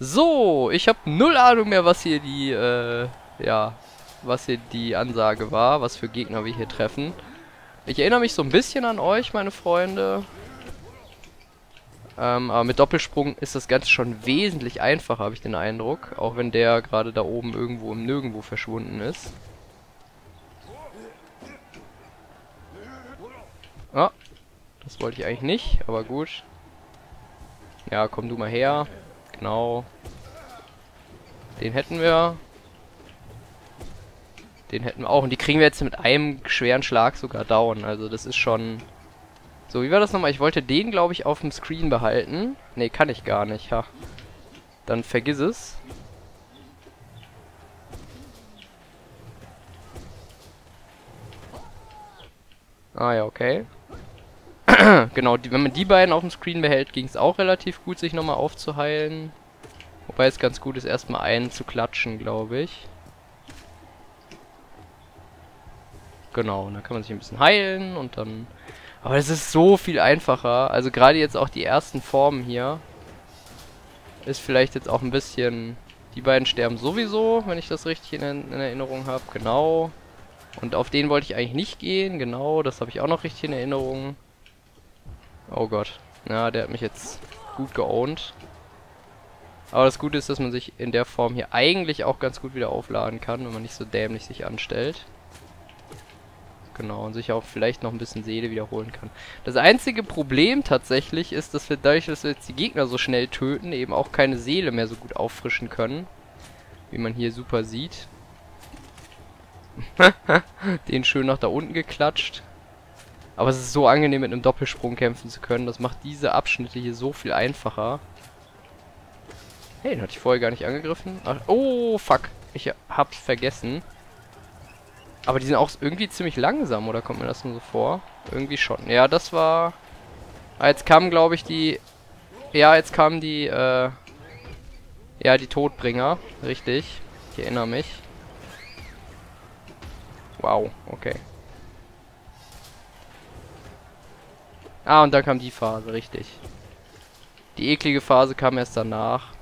So, ich habe null Ahnung mehr, was hier die, äh, ja, was hier die Ansage war, was für Gegner wir hier treffen. Ich erinnere mich so ein bisschen an euch, meine Freunde. Ähm, aber mit Doppelsprung ist das Ganze schon wesentlich einfacher, habe ich den Eindruck. Auch wenn der gerade da oben irgendwo im Nirgendwo verschwunden ist. Ah, das wollte ich eigentlich nicht, aber gut. Ja, komm du mal her. Genau. Den hätten wir. Den hätten wir auch. Und die kriegen wir jetzt mit einem schweren Schlag sogar down. Also das ist schon... So, wie war das nochmal? Ich wollte den, glaube ich, auf dem Screen behalten. Ne, kann ich gar nicht. Ha. Dann vergiss es. Ah ja, okay. genau, die, wenn man die beiden auf dem Screen behält, ging es auch relativ gut, sich nochmal aufzuheilen. Wobei es ganz gut ist, erstmal einen zu klatschen, glaube ich. Genau, und dann kann man sich ein bisschen heilen und dann... Aber es ist so viel einfacher. Also gerade jetzt auch die ersten Formen hier. Ist vielleicht jetzt auch ein bisschen... Die beiden sterben sowieso, wenn ich das richtig in, in Erinnerung habe. Genau. Und auf den wollte ich eigentlich nicht gehen. Genau, das habe ich auch noch richtig in Erinnerung. Oh Gott. Ja, der hat mich jetzt gut geowned. Aber das Gute ist, dass man sich in der Form hier eigentlich auch ganz gut wieder aufladen kann, wenn man nicht so dämlich sich anstellt. Genau, und sich auch vielleicht noch ein bisschen Seele wiederholen kann. Das einzige Problem tatsächlich ist, dass wir dadurch, dass wir jetzt die Gegner so schnell töten, eben auch keine Seele mehr so gut auffrischen können. Wie man hier super sieht. Den schön nach da unten geklatscht. Aber es ist so angenehm, mit einem Doppelsprung kämpfen zu können. Das macht diese Abschnitte hier so viel einfacher. Hey, den hatte ich vorher gar nicht angegriffen. Ach, oh, fuck. Ich hab's vergessen. Aber die sind auch irgendwie ziemlich langsam, oder kommt mir das nur so vor? Irgendwie schon. Ja, das war... Ah, jetzt kamen, glaube ich, die... Ja, jetzt kamen die, äh... Ja, die Todbringer. Richtig. Ich erinnere mich. Wow, okay. Ah, und dann kam die Phase, richtig. Die eklige Phase kam erst danach.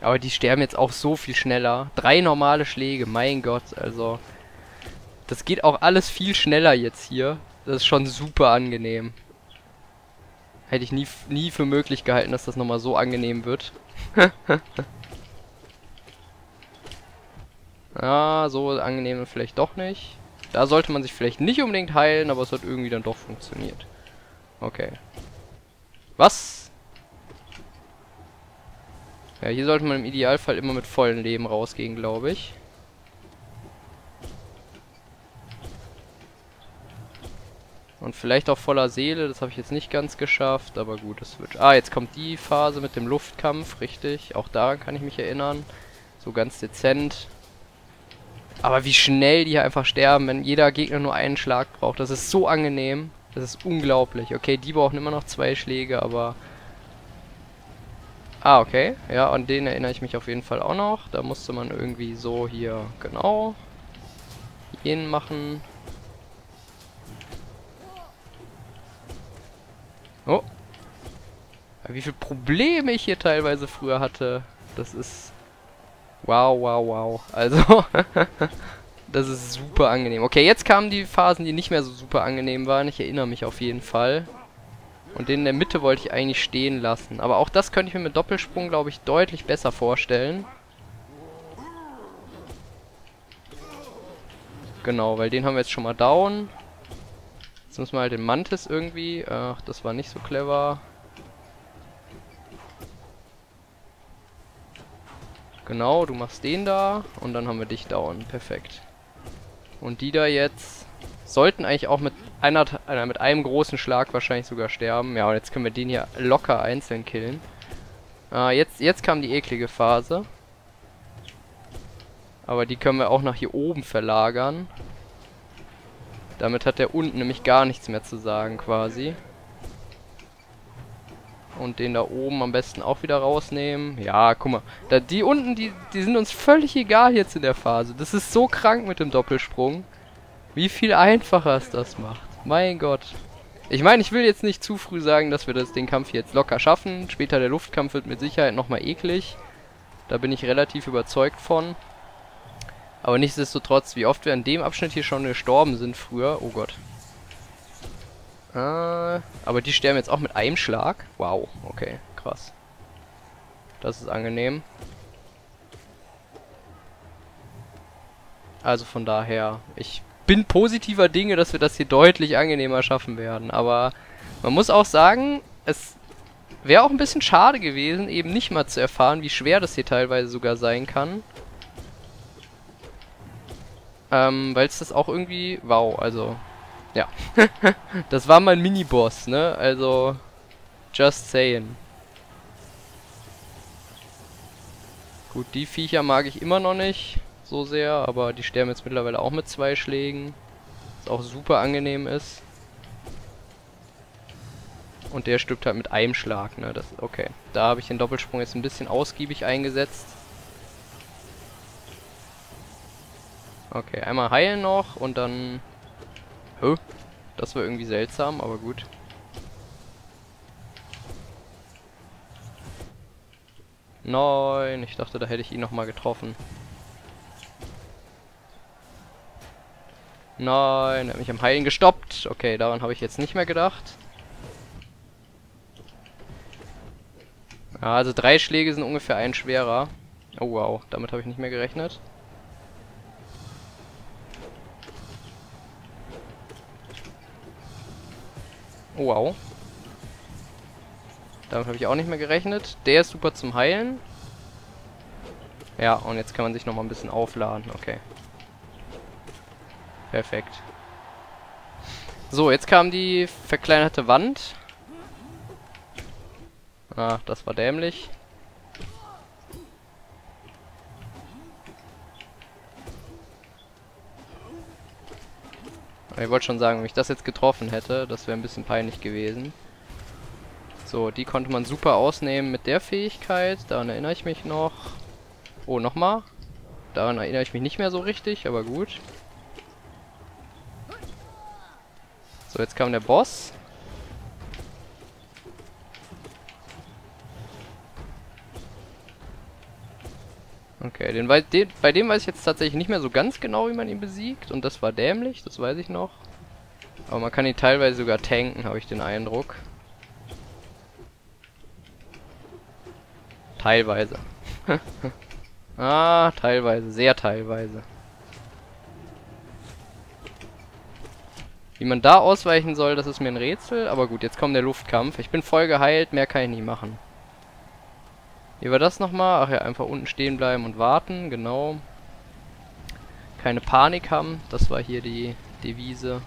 Aber die sterben jetzt auch so viel schneller. Drei normale Schläge, mein Gott, also... Das geht auch alles viel schneller jetzt hier. Das ist schon super angenehm. Hätte ich nie, nie für möglich gehalten, dass das nochmal so angenehm wird. ja, so angenehm vielleicht doch nicht. Da sollte man sich vielleicht nicht unbedingt heilen, aber es hat irgendwie dann doch funktioniert. Okay. Was? Ja, hier sollte man im Idealfall immer mit vollem Leben rausgehen, glaube ich. Und vielleicht auch voller Seele, das habe ich jetzt nicht ganz geschafft, aber gut, das wird... Ah, jetzt kommt die Phase mit dem Luftkampf, richtig. Auch daran kann ich mich erinnern. So ganz dezent. Aber wie schnell die hier einfach sterben, wenn jeder Gegner nur einen Schlag braucht. Das ist so angenehm. Das ist unglaublich. Okay, die brauchen immer noch zwei Schläge, aber Ah, okay. Ja, an den erinnere ich mich auf jeden Fall auch noch. Da musste man irgendwie so hier, genau, jenen machen. Oh. Wie viele Probleme ich hier teilweise früher hatte. Das ist... Wow, wow, wow. Also, das ist super angenehm. Okay, jetzt kamen die Phasen, die nicht mehr so super angenehm waren. Ich erinnere mich auf jeden Fall. Und den in der Mitte wollte ich eigentlich stehen lassen. Aber auch das könnte ich mir mit Doppelsprung, glaube ich, deutlich besser vorstellen. Genau, weil den haben wir jetzt schon mal down. Jetzt müssen wir halt den Mantis irgendwie... Ach, das war nicht so clever. Genau, du machst den da und dann haben wir dich down. Perfekt. Und die da jetzt sollten eigentlich auch mit einer, einer mit einem großen Schlag wahrscheinlich sogar sterben. Ja, und jetzt können wir den hier locker einzeln killen. Ah, jetzt, jetzt kam die eklige Phase. Aber die können wir auch nach hier oben verlagern. Damit hat der unten nämlich gar nichts mehr zu sagen quasi. Und den da oben am besten auch wieder rausnehmen. Ja, guck mal. Da, die unten, die, die sind uns völlig egal jetzt in der Phase. Das ist so krank mit dem Doppelsprung. Wie viel einfacher es das macht. Mein Gott. Ich meine, ich will jetzt nicht zu früh sagen, dass wir das, den Kampf jetzt locker schaffen. Später der Luftkampf wird mit Sicherheit nochmal eklig. Da bin ich relativ überzeugt von. Aber nichtsdestotrotz, wie oft wir an dem Abschnitt hier schon gestorben sind früher. Oh Gott. Äh, aber die sterben jetzt auch mit einem Schlag. Wow, okay, krass. Das ist angenehm. Also von daher, ich bin positiver Dinge, dass wir das hier deutlich angenehmer schaffen werden. Aber man muss auch sagen, es wäre auch ein bisschen schade gewesen, eben nicht mal zu erfahren, wie schwer das hier teilweise sogar sein kann. Ähm, weil es das auch irgendwie... Wow, also... Ja. das war mein Mini-Boss, ne? Also... Just saying. Gut, die Viecher mag ich immer noch nicht so sehr, aber die sterben jetzt mittlerweile auch mit zwei Schlägen. Was auch super angenehm ist. Und der stirbt halt mit einem Schlag, ne? Das, okay. Da habe ich den Doppelsprung jetzt ein bisschen ausgiebig eingesetzt. Okay, einmal heilen noch und dann... Hä? Das war irgendwie seltsam, aber gut. Nein, ich dachte, da hätte ich ihn nochmal getroffen. Nein, er hat mich am Heilen gestoppt. Okay, daran habe ich jetzt nicht mehr gedacht. Also drei Schläge sind ungefähr ein schwerer. Oh wow, damit habe ich nicht mehr gerechnet. Wow. Damit habe ich auch nicht mehr gerechnet. Der ist super zum Heilen. Ja, und jetzt kann man sich nochmal ein bisschen aufladen. Okay. Perfekt. So, jetzt kam die verkleinerte Wand. Ah, das war dämlich. Ich wollte schon sagen, wenn ich das jetzt getroffen hätte, das wäre ein bisschen peinlich gewesen. So, die konnte man super ausnehmen mit der Fähigkeit. Daran erinnere ich mich noch. Oh, nochmal. Daran erinnere ich mich nicht mehr so richtig, aber gut. So, jetzt kam der Boss. Okay, den, den, bei dem weiß ich jetzt tatsächlich nicht mehr so ganz genau, wie man ihn besiegt. Und das war dämlich, das weiß ich noch. Aber man kann ihn teilweise sogar tanken, habe ich den Eindruck. Teilweise. ah, teilweise, sehr teilweise. Wie man da ausweichen soll, das ist mir ein Rätsel. Aber gut, jetzt kommt der Luftkampf. Ich bin voll geheilt, mehr kann ich nicht machen. Wie war das nochmal? Ach ja, einfach unten stehen bleiben und warten, genau. Keine Panik haben, das war hier die Devise.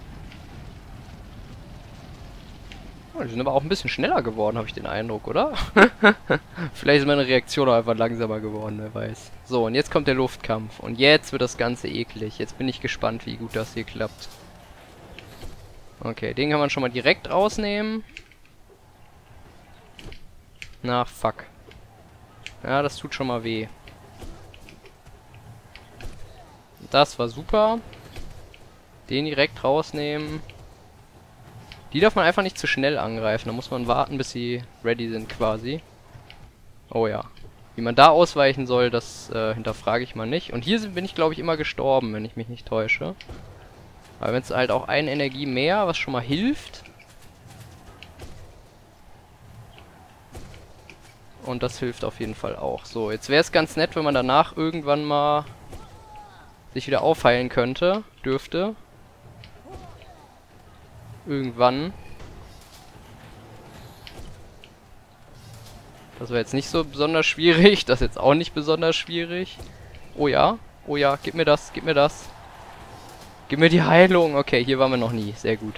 Oh, die sind aber auch ein bisschen schneller geworden, habe ich den Eindruck, oder? Vielleicht ist meine Reaktion auch einfach langsamer geworden, wer weiß. So, und jetzt kommt der Luftkampf. Und jetzt wird das Ganze eklig. Jetzt bin ich gespannt, wie gut das hier klappt. Okay, den kann man schon mal direkt rausnehmen. Na, fuck. Ja, das tut schon mal weh. Das war super. Den direkt rausnehmen. Die darf man einfach nicht zu schnell angreifen. Da muss man warten, bis sie ready sind quasi. Oh ja. Wie man da ausweichen soll, das äh, hinterfrage ich mal nicht. Und hier bin ich, glaube ich, immer gestorben, wenn ich mich nicht täusche. Aber wenn es halt auch eine Energie mehr, was schon mal hilft. Und das hilft auf jeden Fall auch. So, jetzt wäre es ganz nett, wenn man danach irgendwann mal sich wieder aufheilen könnte. Dürfte. Irgendwann. Das wäre jetzt nicht so besonders schwierig. Das ist jetzt auch nicht besonders schwierig. Oh ja. Oh ja, gib mir das, gib mir das. Gib mir die Heilung. Okay, hier waren wir noch nie. Sehr gut.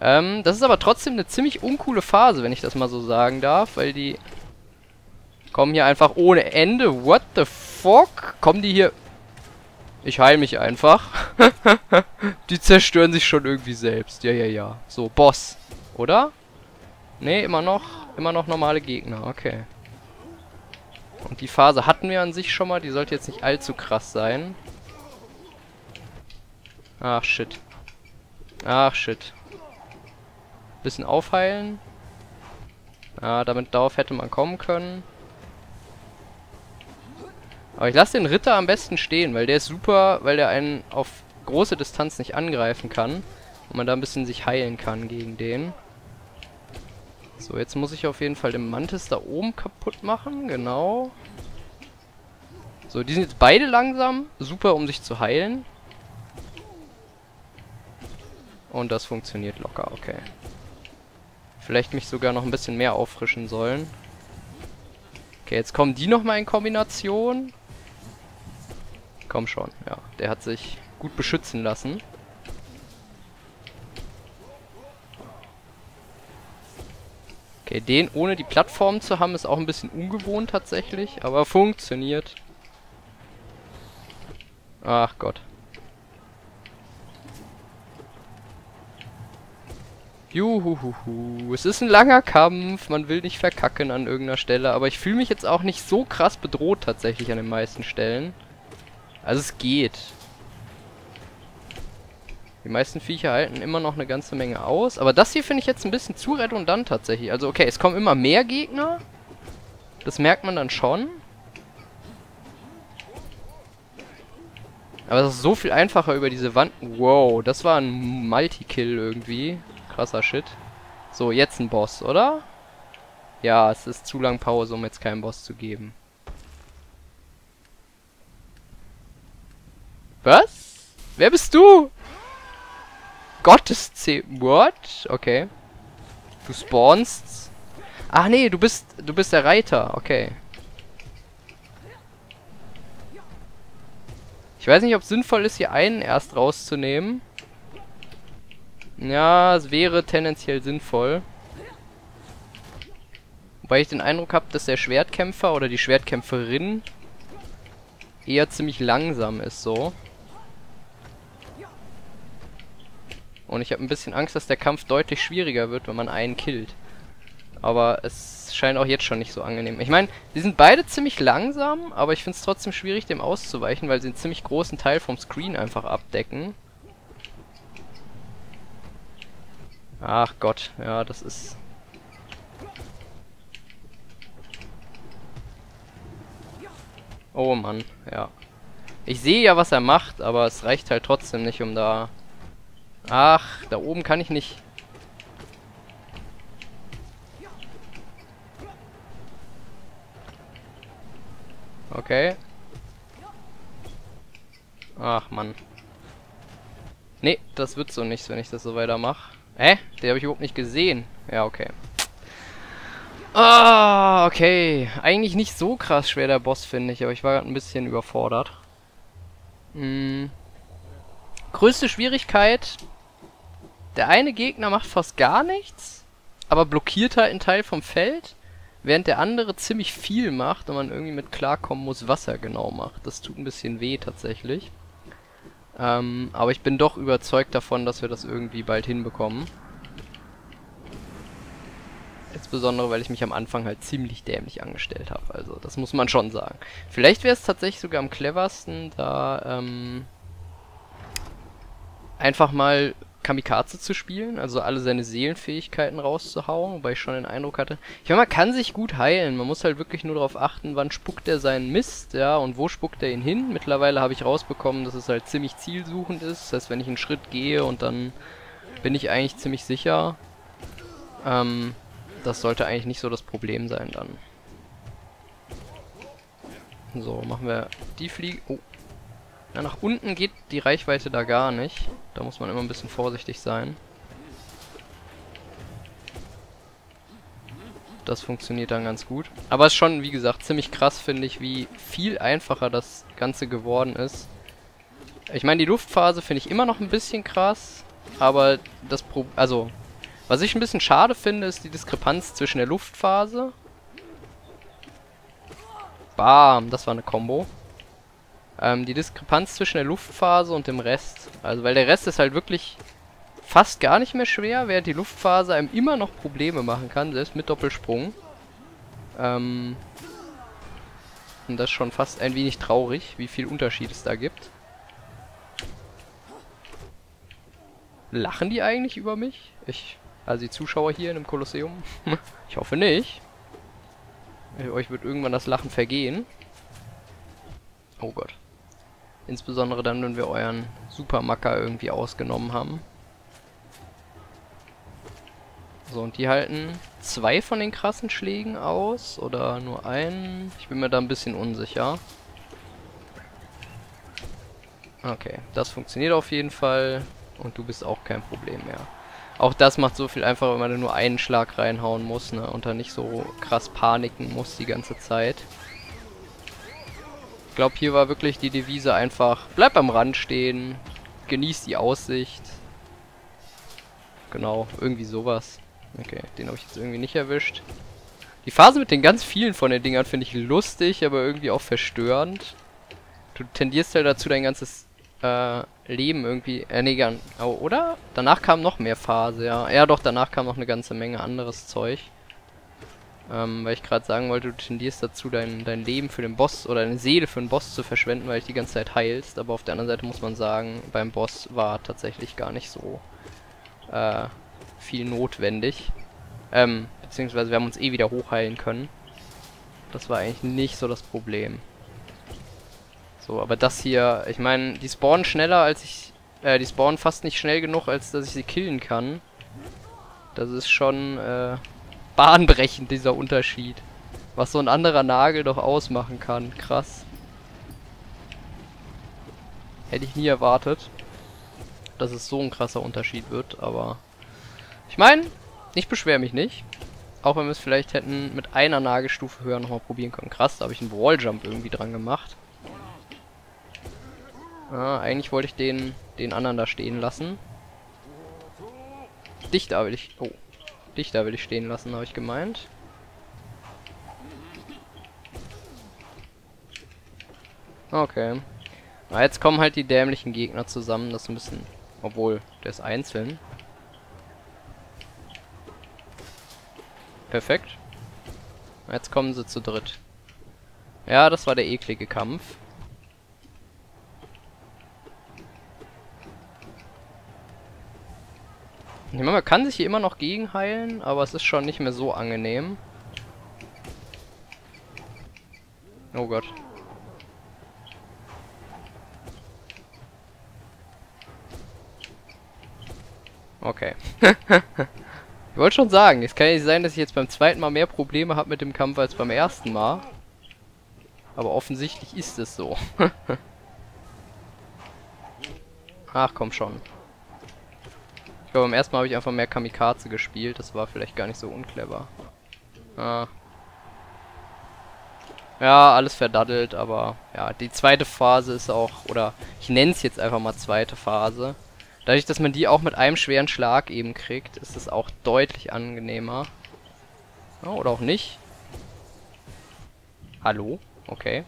Ähm, das ist aber trotzdem eine ziemlich uncoole Phase, wenn ich das mal so sagen darf, weil die kommen hier einfach ohne Ende. What the fuck? Kommen die hier... Ich heile mich einfach. die zerstören sich schon irgendwie selbst. Ja, ja, ja. So, Boss. Oder? Ne, immer noch, immer noch normale Gegner. Okay. Und die Phase hatten wir an sich schon mal. Die sollte jetzt nicht allzu krass sein. Ach, shit. Ach, shit. Bisschen aufheilen. Ja, damit darauf hätte man kommen können. Aber ich lasse den Ritter am besten stehen, weil der ist super, weil der einen auf große Distanz nicht angreifen kann. Und man da ein bisschen sich heilen kann gegen den. So, jetzt muss ich auf jeden Fall den Mantis da oben kaputt machen, genau. So, die sind jetzt beide langsam. Super, um sich zu heilen. Und das funktioniert locker, okay. Vielleicht mich sogar noch ein bisschen mehr auffrischen sollen. Okay, jetzt kommen die nochmal in Kombination. Komm schon, ja. Der hat sich gut beschützen lassen. Okay, den ohne die Plattform zu haben, ist auch ein bisschen ungewohnt tatsächlich, aber funktioniert. Ach Gott. Juhuhuhu. Es ist ein langer Kampf, man will nicht verkacken an irgendeiner Stelle, aber ich fühle mich jetzt auch nicht so krass bedroht tatsächlich an den meisten Stellen. Also es geht. Die meisten Viecher halten immer noch eine ganze Menge aus. Aber das hier finde ich jetzt ein bisschen zu redundant tatsächlich. Also okay, es kommen immer mehr Gegner. Das merkt man dann schon. Aber es ist so viel einfacher über diese Wand. Wow, das war ein Multi-Kill irgendwie. Krasser Shit. So, jetzt ein Boss, oder? Ja, es ist zu lang Pause, um jetzt keinen Boss zu geben. Was? Wer bist du? Gottes C. What? Okay. Du spawnst. Ach nee, du bist du bist der Reiter. Okay. Ich weiß nicht, ob es sinnvoll ist, hier einen erst rauszunehmen. Ja, es wäre tendenziell sinnvoll. Wobei ich den Eindruck habe, dass der Schwertkämpfer oder die Schwertkämpferin eher ziemlich langsam ist so. Und ich habe ein bisschen Angst, dass der Kampf deutlich schwieriger wird, wenn man einen killt. Aber es scheint auch jetzt schon nicht so angenehm. Ich meine, die sind beide ziemlich langsam, aber ich finde es trotzdem schwierig, dem auszuweichen, weil sie einen ziemlich großen Teil vom Screen einfach abdecken. Ach Gott, ja, das ist... Oh Mann, ja. Ich sehe ja, was er macht, aber es reicht halt trotzdem nicht, um da Ach, da oben kann ich nicht. Okay. Ach, Mann. Nee, das wird so nichts, wenn ich das so weitermache. Hä? Den habe ich überhaupt nicht gesehen. Ja, okay. Ah, okay. Eigentlich nicht so krass schwer der Boss, finde ich, aber ich war gerade ein bisschen überfordert. Hm. Größte Schwierigkeit der eine Gegner macht fast gar nichts, aber blockiert halt einen Teil vom Feld, während der andere ziemlich viel macht und man irgendwie mit klarkommen muss, was er genau macht. Das tut ein bisschen weh tatsächlich. Ähm, aber ich bin doch überzeugt davon, dass wir das irgendwie bald hinbekommen. Insbesondere, weil ich mich am Anfang halt ziemlich dämlich angestellt habe. Also, das muss man schon sagen. Vielleicht wäre es tatsächlich sogar am cleversten, da ähm, einfach mal Kamikaze zu spielen, also alle seine Seelenfähigkeiten rauszuhauen, wobei ich schon den Eindruck hatte. Ich meine, man kann sich gut heilen, man muss halt wirklich nur darauf achten, wann spuckt er seinen Mist, ja, und wo spuckt er ihn hin. Mittlerweile habe ich rausbekommen, dass es halt ziemlich zielsuchend ist, das heißt, wenn ich einen Schritt gehe und dann bin ich eigentlich ziemlich sicher. Ähm, das sollte eigentlich nicht so das Problem sein dann. So, machen wir die Fliege... Oh, ja, nach unten geht die Reichweite da gar nicht. Da muss man immer ein bisschen vorsichtig sein. Das funktioniert dann ganz gut. Aber es ist schon, wie gesagt, ziemlich krass, finde ich, wie viel einfacher das Ganze geworden ist. Ich meine, die Luftphase finde ich immer noch ein bisschen krass. Aber das Pro... Also, was ich ein bisschen schade finde, ist die Diskrepanz zwischen der Luftphase. Bam, das war eine Combo ähm, die Diskrepanz zwischen der Luftphase und dem Rest. Also, weil der Rest ist halt wirklich fast gar nicht mehr schwer, während die Luftphase einem immer noch Probleme machen kann, selbst mit Doppelsprung. Ähm, und das ist schon fast ein wenig traurig, wie viel Unterschied es da gibt. Lachen die eigentlich über mich? Ich Also die Zuschauer hier in dem Kolosseum. ich hoffe nicht. Euch wird irgendwann das Lachen vergehen. Oh Gott. Insbesondere dann, wenn wir euren Supermacker irgendwie ausgenommen haben. So, und die halten zwei von den krassen Schlägen aus oder nur einen? Ich bin mir da ein bisschen unsicher. Okay, das funktioniert auf jeden Fall. Und du bist auch kein Problem mehr. Auch das macht so viel einfacher, wenn man nur einen Schlag reinhauen muss, ne? Und dann nicht so krass paniken muss die ganze Zeit. Ich glaube, hier war wirklich die Devise einfach, bleib am Rand stehen, genieß die Aussicht. Genau, irgendwie sowas. Okay, den habe ich jetzt irgendwie nicht erwischt. Die Phase mit den ganz vielen von den Dingern finde ich lustig, aber irgendwie auch verstörend. Du tendierst halt dazu, dein ganzes äh, Leben irgendwie... Äh, nee, oh, oder? Danach kam noch mehr Phase, ja. Ja, doch, danach kam noch eine ganze Menge anderes Zeug. Ähm, weil ich gerade sagen wollte, du tendierst dazu, dein, dein Leben für den Boss oder deine Seele für den Boss zu verschwenden, weil ich die ganze Zeit heilst. Aber auf der anderen Seite muss man sagen, beim Boss war tatsächlich gar nicht so äh, viel notwendig. Ähm, beziehungsweise wir haben uns eh wieder hochheilen können. Das war eigentlich nicht so das Problem. So, aber das hier, ich meine, die spawnen schneller als ich, äh, die spawnen fast nicht schnell genug, als dass ich sie killen kann. Das ist schon, äh, bahnbrechend, dieser Unterschied. Was so ein anderer Nagel doch ausmachen kann. Krass. Hätte ich nie erwartet, dass es so ein krasser Unterschied wird, aber... Ich meine, ich beschwere mich nicht. Auch wenn wir es vielleicht hätten mit einer Nagelstufe höher nochmal probieren können. Krass, da habe ich einen Walljump irgendwie dran gemacht. Ah, eigentlich wollte ich den, den anderen da stehen lassen. Dich da will ich... Oh. Dich da will ich stehen lassen, habe ich gemeint. Okay. Ah, jetzt kommen halt die dämlichen Gegner zusammen. Das müssen... Obwohl, der ist einzeln. Perfekt. Jetzt kommen sie zu dritt. Ja, das war der eklige Kampf. Ich meine, man kann sich hier immer noch gegen heilen, aber es ist schon nicht mehr so angenehm. Oh Gott. Okay. ich wollte schon sagen, es kann ja nicht sein, dass ich jetzt beim zweiten Mal mehr Probleme habe mit dem Kampf als beim ersten Mal. Aber offensichtlich ist es so. Ach komm schon. Ich glaube, beim ersten Mal habe ich einfach mehr Kamikaze gespielt. Das war vielleicht gar nicht so unclever. Ah. Ja, alles verdaddelt, aber ja, die zweite Phase ist auch, oder ich nenne es jetzt einfach mal zweite Phase. Dadurch, dass man die auch mit einem schweren Schlag eben kriegt, ist es auch deutlich angenehmer. Ja, oder auch nicht. Hallo? Okay.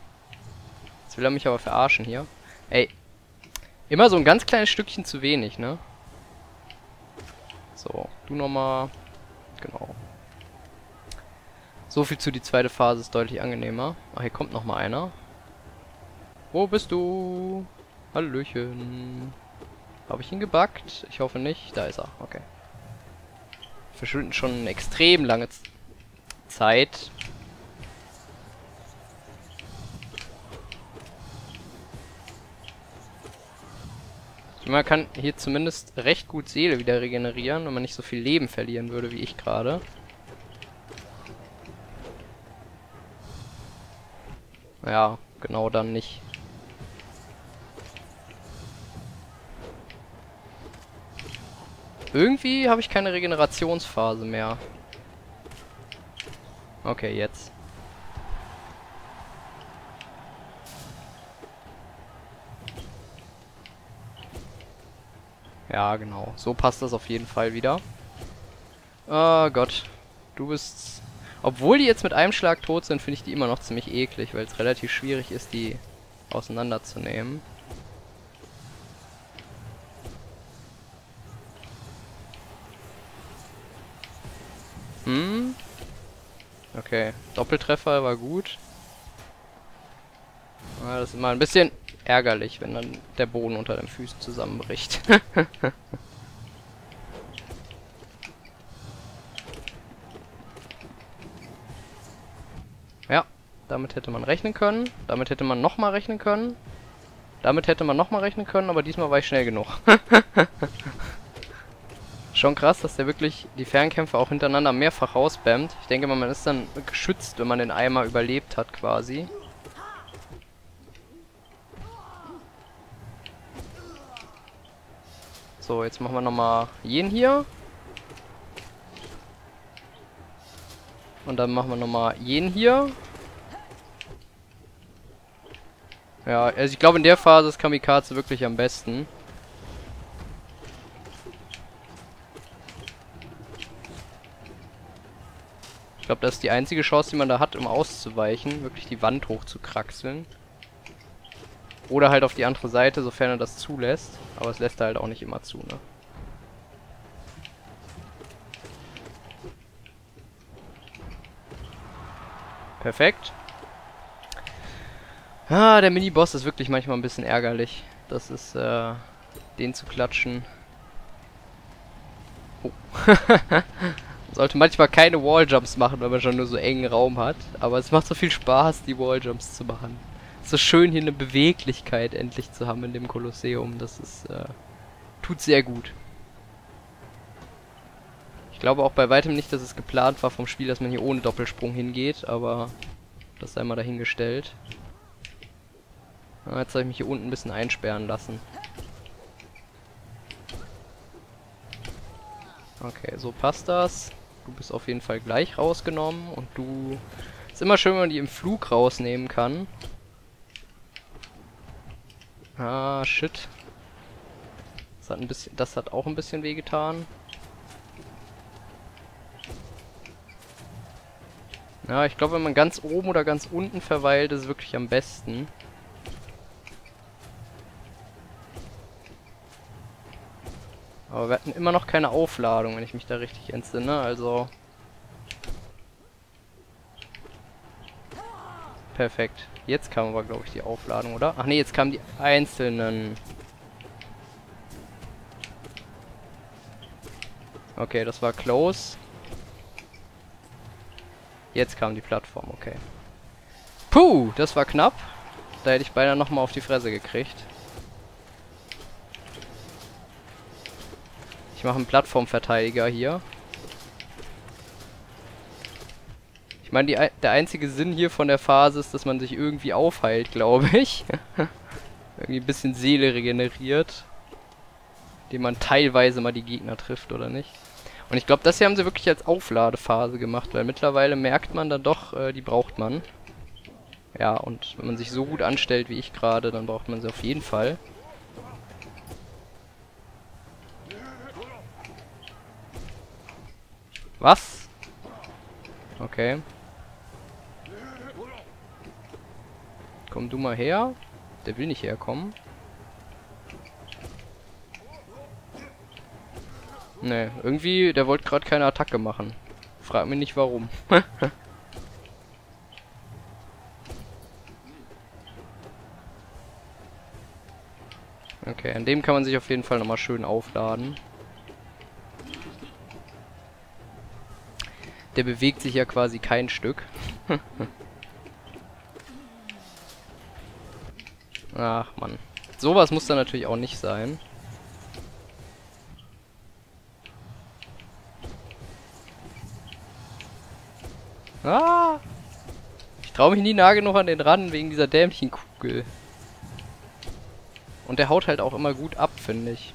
Jetzt will er mich aber verarschen hier. Ey. Immer so ein ganz kleines Stückchen zu wenig, ne? So, du nochmal. Genau. So viel zu die zweite Phase ist deutlich angenehmer. Ach, hier kommt nochmal einer. Wo bist du? Hallöchen. Habe ich ihn gebackt? Ich hoffe nicht. Da ist er. Okay. Verschwinden schon eine extrem lange Z Zeit. Man kann hier zumindest recht gut Seele wieder regenerieren, wenn man nicht so viel Leben verlieren würde, wie ich gerade. Ja, genau dann nicht. Irgendwie habe ich keine Regenerationsphase mehr. Okay, jetzt. Ja, genau. So passt das auf jeden Fall wieder. Oh Gott. Du bist... Obwohl die jetzt mit einem Schlag tot sind, finde ich die immer noch ziemlich eklig, weil es relativ schwierig ist, die auseinanderzunehmen. Hm? Okay. Doppeltreffer war gut. Ah, das ist immer ein bisschen ärgerlich, wenn dann der Boden unter den Füßen zusammenbricht. ja, damit hätte man rechnen können. Damit hätte man nochmal rechnen können. Damit hätte man nochmal rechnen können, aber diesmal war ich schnell genug. Schon krass, dass der wirklich die Fernkämpfe auch hintereinander mehrfach rausbammt. Ich denke mal, man ist dann geschützt, wenn man den Eimer überlebt hat quasi. So, jetzt machen wir nochmal jeden hier. Und dann machen wir nochmal jeden hier. Ja, also ich glaube in der Phase ist Kamikaze wirklich am besten. Ich glaube, das ist die einzige Chance, die man da hat, um auszuweichen. Wirklich die Wand hoch zu kraxeln. Oder halt auf die andere Seite, sofern er das zulässt. Aber es lässt halt auch nicht immer zu, ne? Perfekt. Ah, der Mini-Boss ist wirklich manchmal ein bisschen ärgerlich. Das ist, äh, den zu klatschen. Oh. Sollte manchmal keine Walljumps machen, wenn man schon nur so engen Raum hat. Aber es macht so viel Spaß, die Walljumps zu machen. So schön hier eine Beweglichkeit endlich zu haben in dem Kolosseum. Das ist, äh, tut sehr gut. Ich glaube auch bei weitem nicht, dass es geplant war vom Spiel, dass man hier ohne Doppelsprung hingeht, aber das sei mal dahingestellt. Ah, jetzt habe ich mich hier unten ein bisschen einsperren lassen. Okay, so passt das. Du bist auf jeden Fall gleich rausgenommen und du... Ist immer schön, wenn man die im Flug rausnehmen kann. Ah, shit. Das hat, ein bisschen, das hat auch ein bisschen wehgetan. Ja, ich glaube, wenn man ganz oben oder ganz unten verweilt, ist es wirklich am besten. Aber wir hatten immer noch keine Aufladung, wenn ich mich da richtig entsinne, also... Perfekt. Jetzt kam aber, glaube ich, die Aufladung, oder? Ach nee, jetzt kamen die einzelnen... Okay, das war close. Jetzt kam die Plattform, okay. Puh, das war knapp. Da hätte ich beinahe nochmal auf die Fresse gekriegt. Ich mache einen Plattformverteidiger hier. Meine, der einzige Sinn hier von der Phase ist, dass man sich irgendwie aufheilt, glaube ich. irgendwie ein bisschen Seele regeneriert. Indem man teilweise mal die Gegner trifft, oder nicht? Und ich glaube, das hier haben sie wirklich als Aufladephase gemacht, weil mittlerweile merkt man dann doch, äh, die braucht man. Ja, und wenn man sich so gut anstellt wie ich gerade, dann braucht man sie auf jeden Fall. Was? Okay. Komm du mal her. Der will nicht herkommen. Ne, irgendwie, der wollte gerade keine Attacke machen. Frag mich nicht warum. okay, an dem kann man sich auf jeden Fall nochmal schön aufladen. Der bewegt sich ja quasi kein Stück. Ach man. Sowas muss da natürlich auch nicht sein. Ah! Ich traue mich nie nah genug an den ran, wegen dieser dämlichen Kugel. Und der haut halt auch immer gut ab, finde ich.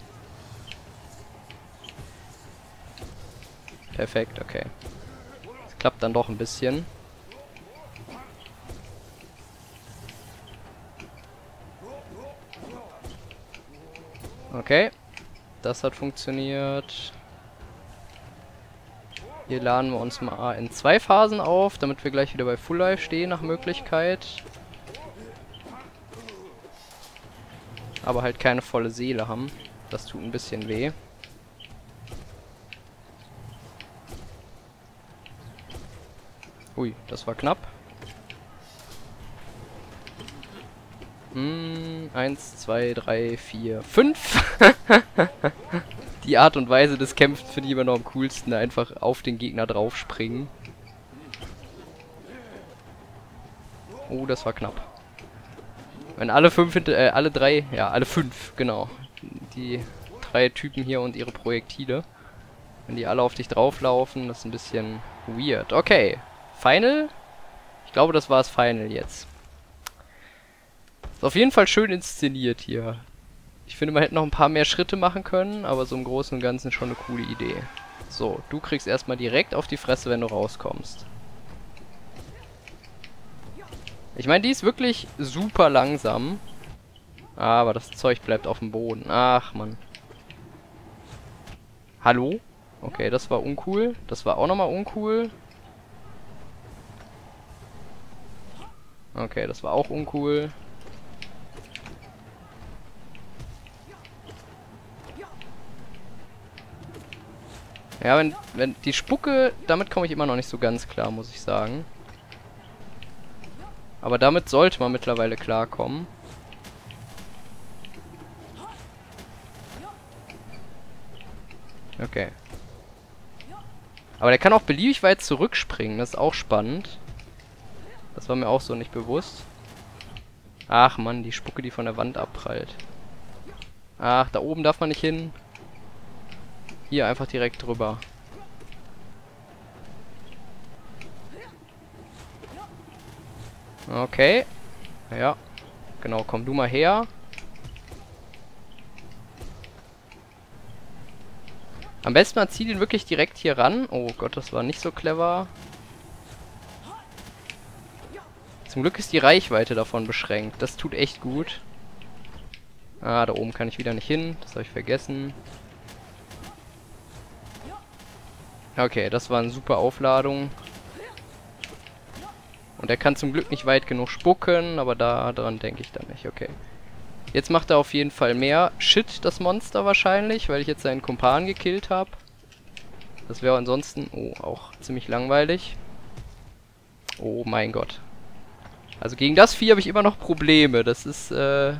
Perfekt, okay klappt dann doch ein bisschen. Okay. Das hat funktioniert. Hier laden wir uns mal in zwei Phasen auf, damit wir gleich wieder bei Full Life stehen nach Möglichkeit. Aber halt keine volle Seele haben. Das tut ein bisschen weh. Ui, das war knapp. Hm, eins, zwei, drei, vier, fünf. Die Art und Weise des Kämpfens finde ich immer noch am coolsten. Einfach auf den Gegner draufspringen. Oh, das war knapp. Wenn alle fünf, äh, alle drei, ja, alle fünf, genau. Die drei Typen hier und ihre Projektile. Wenn die alle auf dich drauflaufen, das ist ein bisschen weird. Okay, Final? Ich glaube, das war das Final jetzt. Ist auf jeden Fall schön inszeniert hier. Ich finde, man hätte noch ein paar mehr Schritte machen können, aber so im Großen und Ganzen schon eine coole Idee. So, du kriegst erstmal direkt auf die Fresse, wenn du rauskommst. Ich meine, die ist wirklich super langsam. Aber das Zeug bleibt auf dem Boden. Ach, Mann. Hallo? Okay, das war uncool. Das war auch nochmal uncool. Okay, das war auch uncool. Ja, wenn, wenn die Spucke, damit komme ich immer noch nicht so ganz klar, muss ich sagen. Aber damit sollte man mittlerweile klarkommen. Okay. Aber der kann auch beliebig weit zurückspringen, das ist auch spannend. Das war mir auch so nicht bewusst. Ach man, die Spucke, die von der Wand abprallt. Ach, da oben darf man nicht hin. Hier einfach direkt drüber. Okay. Ja. Genau, komm du mal her. Am besten man zieht ihn wirklich direkt hier ran. Oh Gott, das war nicht so clever. Zum Glück ist die Reichweite davon beschränkt. Das tut echt gut. Ah, da oben kann ich wieder nicht hin. Das habe ich vergessen. Okay, das war eine super Aufladung. Und er kann zum Glück nicht weit genug spucken, aber da dran denke ich dann nicht. Okay. Jetzt macht er auf jeden Fall mehr Shit, das Monster wahrscheinlich, weil ich jetzt seinen Kumpan gekillt habe. Das wäre ansonsten, oh, auch ziemlich langweilig. Oh mein Gott. Also gegen das Vieh habe ich immer noch Probleme. Das ist, äh,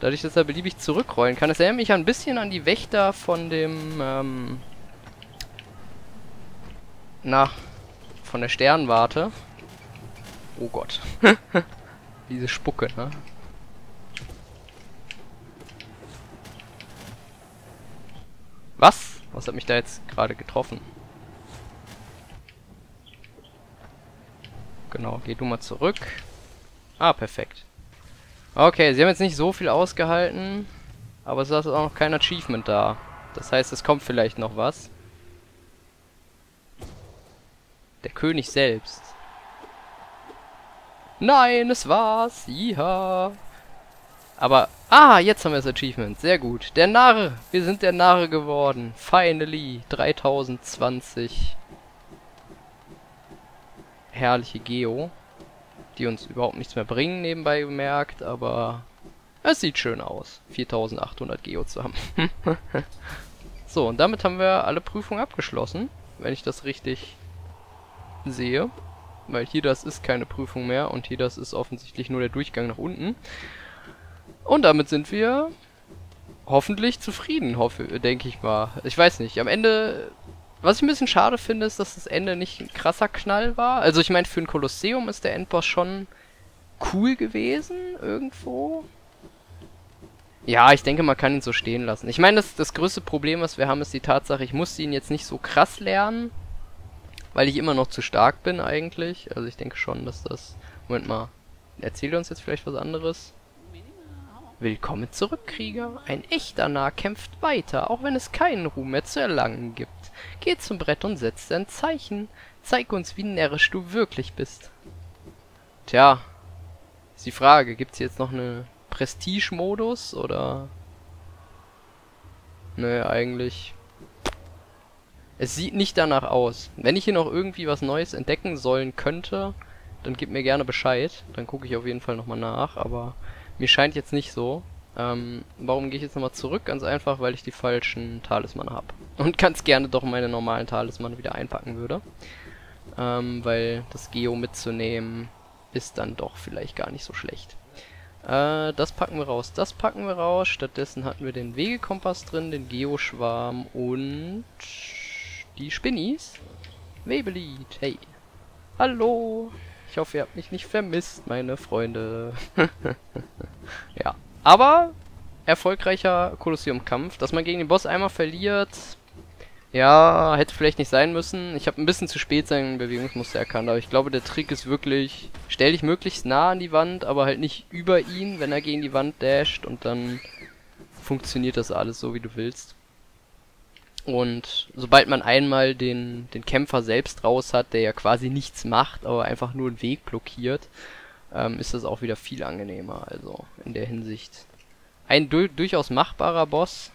dadurch, dass er beliebig zurückrollen kann. Das erinnert mich ein bisschen an die Wächter von dem, ähm, na, von der Sternwarte. Oh Gott. Diese Spucke, ne? Was? Was hat mich da jetzt gerade getroffen? Genau, geh du mal zurück. Ah, perfekt. Okay, sie haben jetzt nicht so viel ausgehalten, aber es ist auch noch kein Achievement da. Das heißt, es kommt vielleicht noch was. Der König selbst. Nein, es war's. Ja. Aber, ah, jetzt haben wir das Achievement. Sehr gut. Der Narr. Wir sind der Narr geworden. Finally. 3020. Herrliche Geo. Die uns überhaupt nichts mehr bringen, nebenbei bemerkt, aber es sieht schön aus, 4800 Geo zu haben. so, und damit haben wir alle Prüfungen abgeschlossen, wenn ich das richtig sehe. Weil hier das ist keine Prüfung mehr und hier das ist offensichtlich nur der Durchgang nach unten. Und damit sind wir hoffentlich zufrieden, hoffe, denke ich mal. Ich weiß nicht, am Ende, was ich ein bisschen schade finde, ist, dass das Ende nicht ein krasser Knall war. Also ich meine, für ein Kolosseum ist der Endboss schon cool gewesen, irgendwo. Ja, ich denke, man kann ihn so stehen lassen. Ich meine, das, das größte Problem, was wir haben, ist die Tatsache, ich musste ihn jetzt nicht so krass lernen weil ich immer noch zu stark bin eigentlich. Also ich denke schon, dass das... Moment mal. Erzähle uns jetzt vielleicht was anderes. Willkommen zurück, Krieger. Ein echter Narr kämpft weiter, auch wenn es keinen Ruhm mehr zu erlangen gibt. Geh zum Brett und setz dein Zeichen. Zeig uns, wie närrisch du wirklich bist. Tja, ist die Frage, gibt's jetzt noch eine Prestige-Modus oder... Nö, eigentlich es sieht nicht danach aus. Wenn ich hier noch irgendwie was Neues entdecken sollen könnte, dann gib mir gerne Bescheid. Dann gucke ich auf jeden Fall nochmal nach, aber mir scheint jetzt nicht so. Ähm, warum gehe ich jetzt nochmal zurück? Ganz einfach, weil ich die falschen Talismane habe. Und ganz gerne doch meine normalen Talismane wieder einpacken würde. Ähm, weil das Geo mitzunehmen ist dann doch vielleicht gar nicht so schlecht. Äh, das packen wir raus, das packen wir raus. Stattdessen hatten wir den Wegekompass drin, den Geoschwarm und die Spinnies. Webelied, hey. Hallo. Ich hoffe, ihr habt mich nicht vermisst, meine Freunde. ja. Aber erfolgreicher Kolosseum-Kampf. Dass man gegen den Boss einmal verliert, ja, hätte vielleicht nicht sein müssen. Ich habe ein bisschen zu spät sein Bewegungsmuster erkannt, aber ich glaube, der Trick ist wirklich, stell dich möglichst nah an die Wand, aber halt nicht über ihn, wenn er gegen die Wand dasht und dann funktioniert das alles so, wie du willst. Und sobald man einmal den, den Kämpfer selbst raus hat, der ja quasi nichts macht, aber einfach nur einen Weg blockiert, ähm, ist das auch wieder viel angenehmer. Also in der Hinsicht ein du durchaus machbarer Boss.